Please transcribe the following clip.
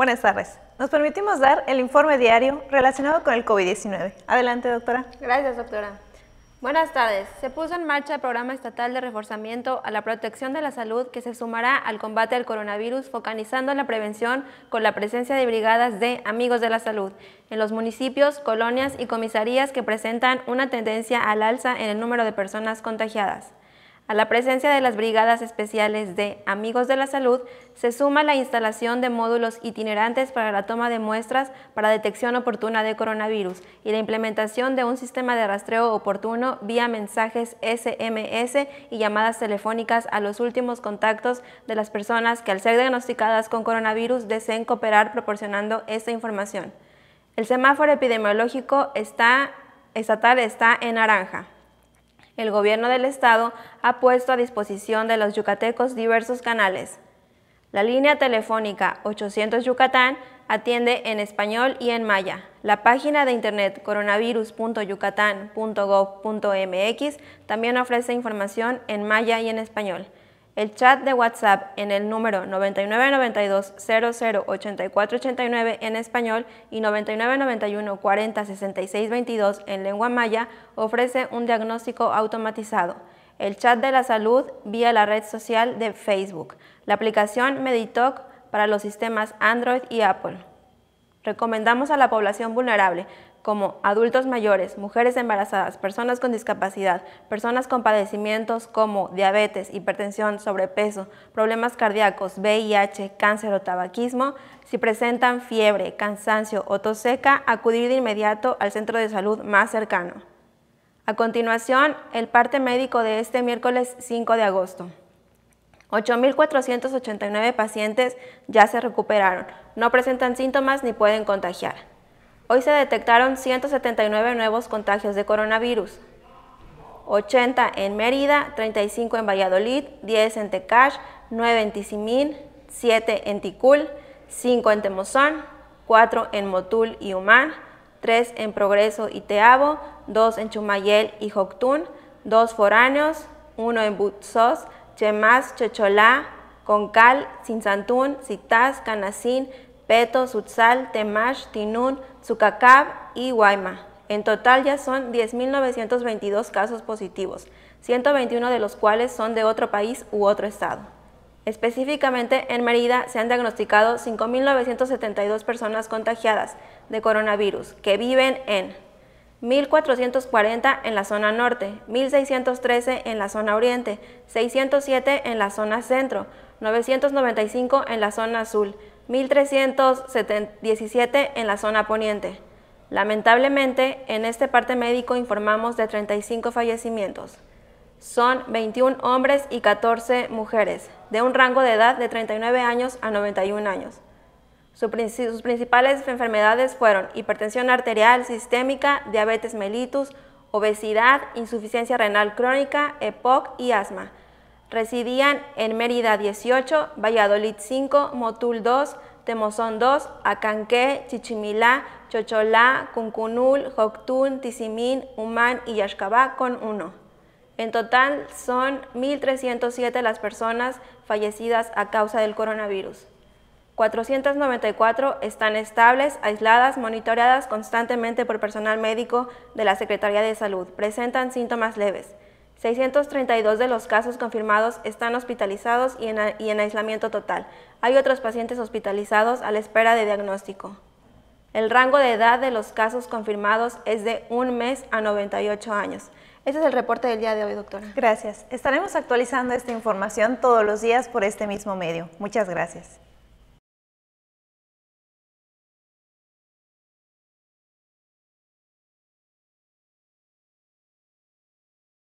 Buenas tardes. Nos permitimos dar el informe diario relacionado con el COVID-19. Adelante, doctora. Gracias, doctora. Buenas tardes. Se puso en marcha el programa estatal de reforzamiento a la protección de la salud que se sumará al combate al coronavirus, focalizando la prevención con la presencia de brigadas de Amigos de la Salud en los municipios, colonias y comisarías que presentan una tendencia al alza en el número de personas contagiadas. A la presencia de las brigadas especiales de Amigos de la Salud se suma la instalación de módulos itinerantes para la toma de muestras para detección oportuna de coronavirus y la implementación de un sistema de rastreo oportuno vía mensajes SMS y llamadas telefónicas a los últimos contactos de las personas que al ser diagnosticadas con coronavirus deseen cooperar proporcionando esta información. El semáforo epidemiológico está, estatal está en naranja el gobierno del estado ha puesto a disposición de los yucatecos diversos canales. La línea telefónica 800 Yucatán atiende en español y en maya. La página de internet coronavirus.yucatán.gov.mx también ofrece información en maya y en español. El chat de WhatsApp en el número 9992 008489 en español y 9991 40 22 en lengua maya ofrece un diagnóstico automatizado. El chat de la salud vía la red social de Facebook. La aplicación Meditalk para los sistemas Android y Apple. Recomendamos a la población vulnerable como adultos mayores, mujeres embarazadas, personas con discapacidad, personas con padecimientos como diabetes, hipertensión, sobrepeso, problemas cardíacos, VIH, cáncer o tabaquismo, si presentan fiebre, cansancio o tos seca, acudir de inmediato al centro de salud más cercano. A continuación, el parte médico de este miércoles 5 de agosto. 8.489 pacientes ya se recuperaron, no presentan síntomas ni pueden contagiar. Hoy se detectaron 179 nuevos contagios de coronavirus, 80 en Mérida, 35 en Valladolid, 10 en Tecash, 9 en Tizimín, 7 en Ticul, 5 en Temozón, 4 en Motul y Humán, 3 en Progreso y Teabo, 2 en Chumayel y Joctún, 2 foráneos, 1 en Butzos, Chemas, Checholá, Concal, Sinsantún, Citás, Canacín, Peto, Sutzal, Temash, Tinún, Zucacab y Guayma. En total ya son 10.922 casos positivos, 121 de los cuales son de otro país u otro estado. Específicamente en Mérida se han diagnosticado 5.972 personas contagiadas de coronavirus que viven en 1.440 en la zona norte, 1.613 en la zona oriente, 607 en la zona centro, 995 en la zona azul, 1.317 en la zona poniente. Lamentablemente, en este parte médico informamos de 35 fallecimientos. Son 21 hombres y 14 mujeres, de un rango de edad de 39 años a 91 años. Sus principales enfermedades fueron hipertensión arterial sistémica, diabetes mellitus, obesidad, insuficiencia renal crónica, EPOC y asma. Residían en Mérida 18, Valladolid 5, Motul 2, Temozón 2, Acanqué, Chichimilá, Chocholá, Cuncunul, Joctún, Tizimín, Humán y Yaxcabá con 1. En total son 1.307 las personas fallecidas a causa del coronavirus. 494 están estables, aisladas, monitoreadas constantemente por personal médico de la Secretaría de Salud. Presentan síntomas leves. 632 de los casos confirmados están hospitalizados y en, aislamiento total. Hay otros pacientes hospitalizados a la espera de diagnóstico. El rango de edad de los casos confirmados es de un mes a 98 años. Ese es el reporte del día de hoy, doctora. Gracias. Estaremos actualizando esta información todos los días por este mismo medio. Muchas gracias.